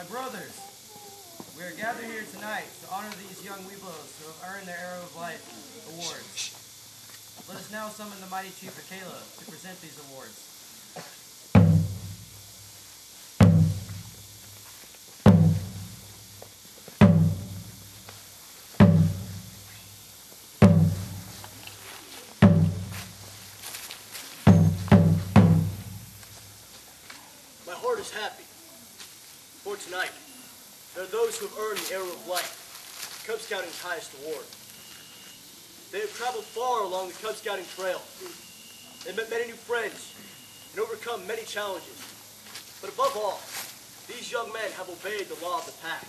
My brothers, we are gathered here tonight to honor these young Webelos who have earned their Arrow of Light awards. Let us now summon the mighty chief Akela to present these awards. My heart is happy. Tonight, there are those who have earned the Arrow of Light, Cub Scouting's highest award. They have traveled far along the Cub Scouting trail. They've met many new friends and overcome many challenges. But above all, these young men have obeyed the law of the pack.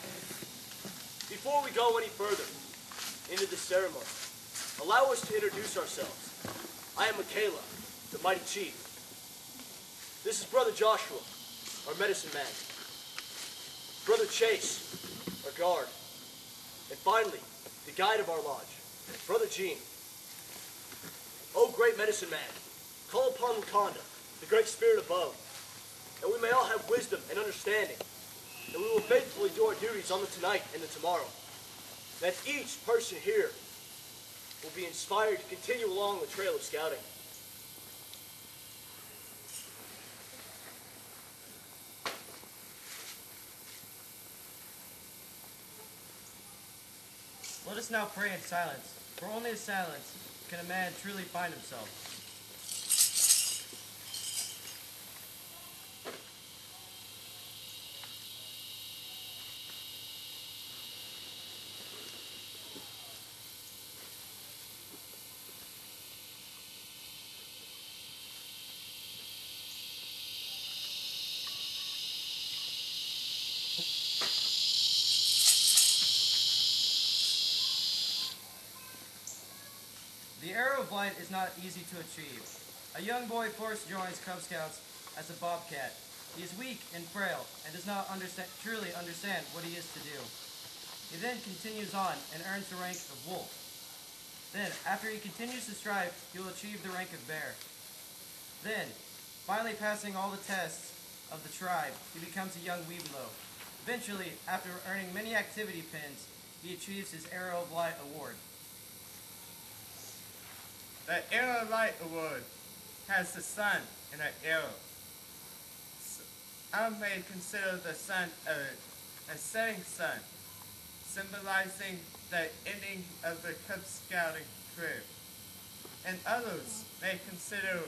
Before we go any further into this ceremony, allow us to introduce ourselves. I am Akela, the mighty chief. This is Brother Joshua, our medicine man. Brother Chase, our guard. And finally, the guide of our lodge, Brother Gene. O great medicine man, call upon Wakanda, the great spirit above, that we may all have wisdom and understanding, that we will faithfully do our duties on the tonight and the tomorrow, that each person here will be inspired to continue along the trail of scouting. Us now pray in silence, for only in silence can a man truly find himself. The Arrow of Light is not easy to achieve. A young boy first joins Cub Scouts as a bobcat. He is weak and frail and does not understand, truly understand what he is to do. He then continues on and earns the rank of wolf. Then, after he continues to strive, he will achieve the rank of bear. Then, finally passing all the tests of the tribe, he becomes a young Webelo. Eventually, after earning many activity pins, he achieves his Arrow of Light award. The Arrow Light Award has the sun and an arrow. S- I may consider the sun a, a setting sun, symbolizing the ending of the Cub Scouting career. And others may consider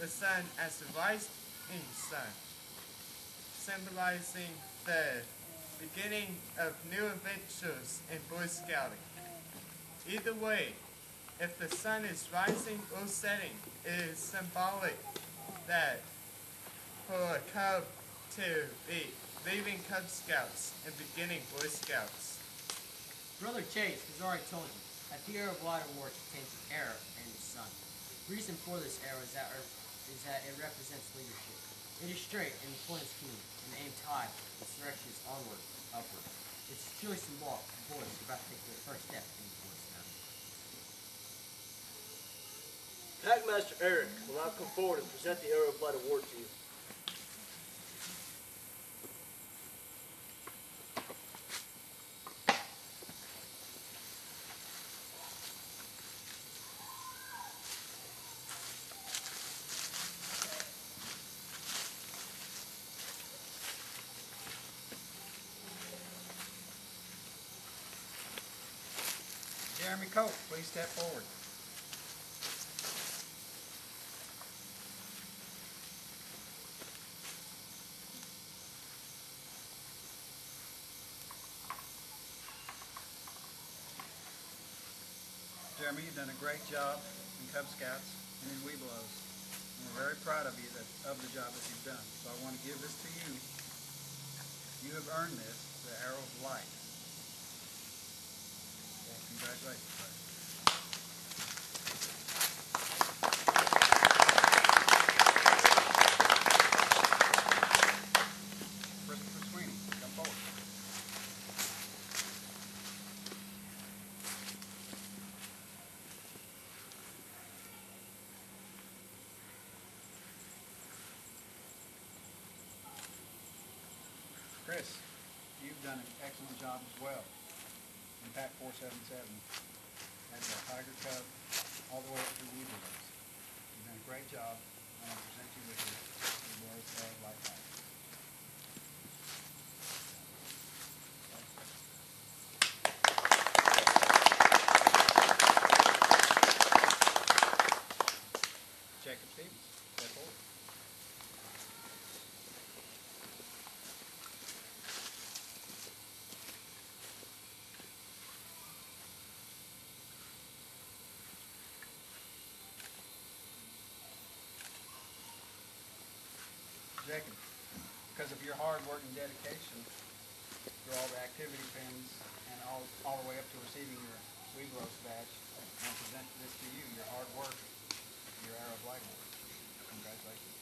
the sun as the rising sun, symbolizing the beginning of new adventures in Boy Scouting. Either way, if the sun is rising or setting, it is symbolic that for a cub to be leaving Cub Scouts and beginning Boy Scouts. Brother Chase has already told you that the Arrow of Light Award contains an arrow and the sun. The reason for this arrow is that, is it represents leadership. It is straight and points keen and aimed high. Its direction is onward, upward. It's truly symbolic for boys about to take their first step in the Boy Packmaster Eric will now come forward and present the Arrow Blood Award to you. Jeremy Cope, please step forward. Jeremy, you've done a great job in Cub Scouts and in Webelos. And we're very proud of you that, of the job that you've done. So I want to give this to you. You have earned this, the Arrow of Light. Congratulations, Chris, you've done an excellent job as well in Pack 477 as a Tiger Cub all the way up through Weaverville. You've done a great job. and I present you with your reward of lifetime. Jacob, because of your hard work and dedication through all the activity pins and all, all the way up to receiving your Webelos badge, I present this to you, your hard work, your Arrow of Light Award. Congratulations.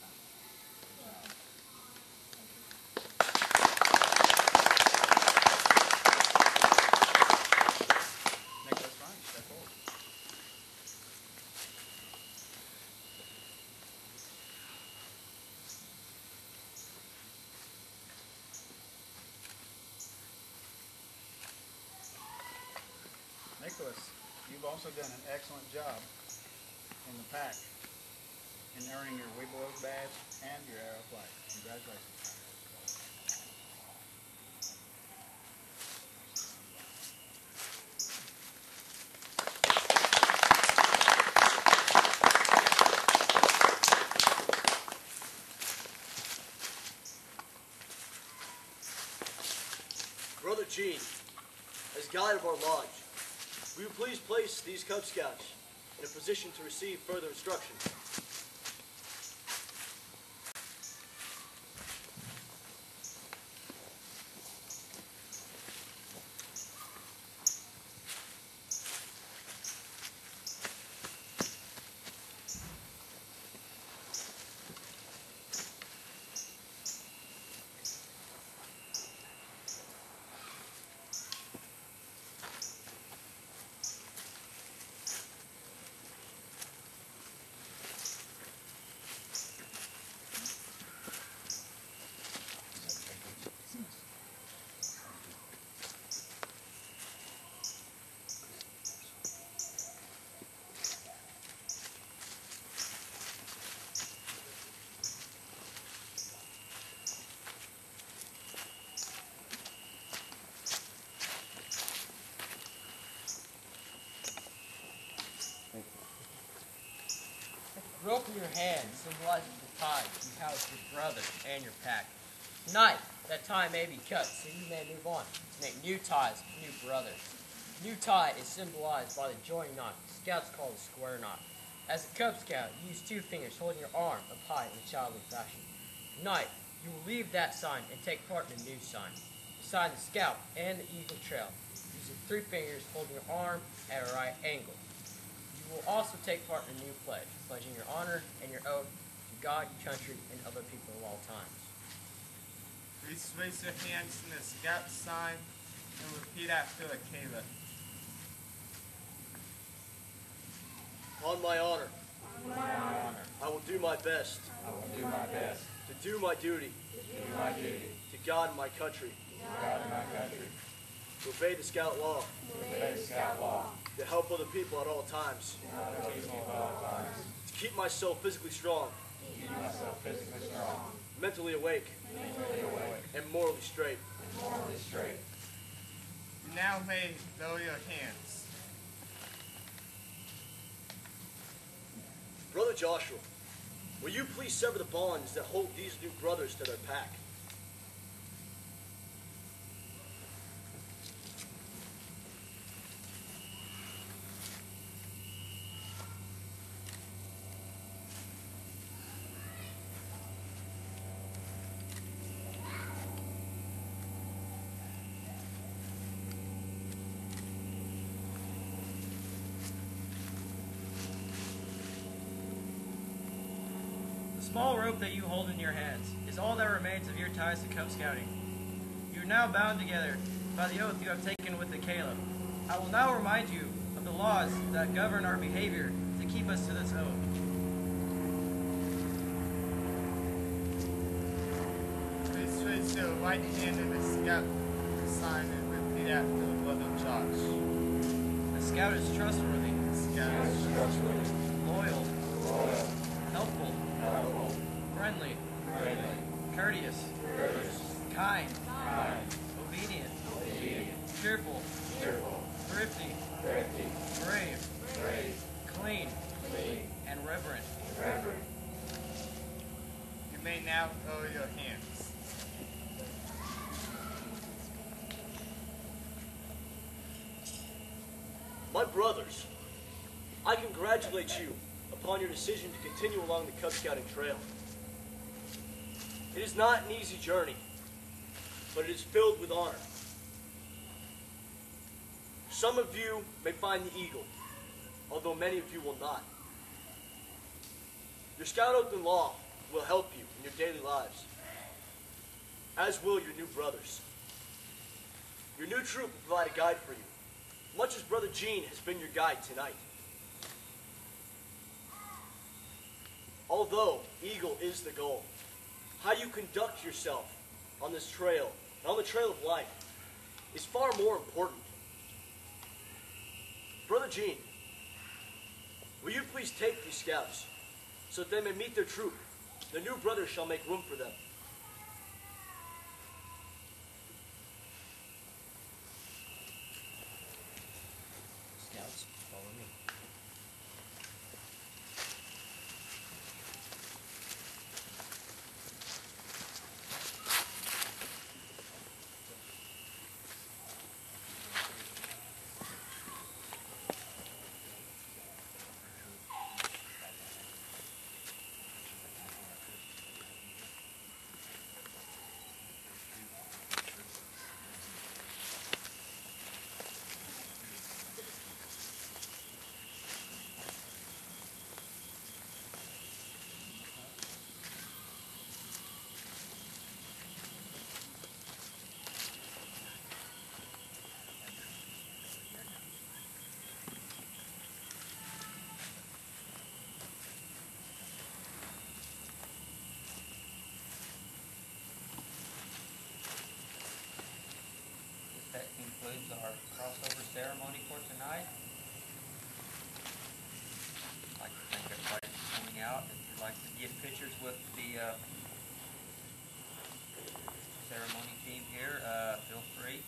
You've also done an excellent job in the pack in earning your Webelos badge and your Arrow flag. Congratulations. Brother Gene, as guide of our lodge, will you please place these Cub Scouts in a position to receive further instruction? Rope in your hand symbolizes the tie you house your brother and your pack. Tonight, that tie may be cut so you may move on to make new ties with new brothers. New tie is symbolized by the joining knot scouts call the square knot. As a Cub Scout, use two fingers holding your arm up high in a childly fashion. Tonight, you will leave that sign and take part in a new sign. Beside the scout and the eagle trail, using three fingers holding your arm at a right angle. You will also take part in a new pledge, pledging your honor and your oath to God, your country, and other people of all times. Please raise your hands in the scout sign and repeat after the Caliph. On my honor. I will do my best. I will do my best To do my duty. to do my duty To God and my country. to God and my country, To obey the scout law. to obey the scout law, the help of the people at all times, to keep myself physically strong, mentally awake, and morally straight. Now may lower your hands. Brother Joshua, will you please sever the bonds that hold these new brothers to their pack? Small rope that you hold in your hands is all that remains of your ties to Cub Scouting. You are now bound together by the oath you have taken with the Caleb. I will now remind you of the laws that govern our behavior to keep us to this oath. Please raise your right hand in the scout sign and repeat after Brother Josh. The scout is trustworthy, The Scout is trustworthy. loyal, helpful, friendly, courteous, kind, obedient, cheerful, thrifty, brave, clean, and reverent. You may now throw your hands. My brothers, I congratulate you upon your decision to continue along the Cub Scouting trail. It is not an easy journey, but it is filled with honor. Some of you may find the eagle, although many of you will not. Your scout oath and law will help you in your daily lives, as will your new brothers. Your new troop will provide a guide for you, much as Brother Gene has been your guide tonight. Although Eagle is the goal, how you conduct yourself on this trail, on the trail of life, is far more important. Brother Gene, will you please take these scouts so that they may meet their troop? The new brothers shall make room for them. Scouts, follow me. That concludes our crossover ceremony for tonight. I'd like to thank everybody for coming out. If you'd like to get pictures with the, uh, ceremony team here, uh, feel free.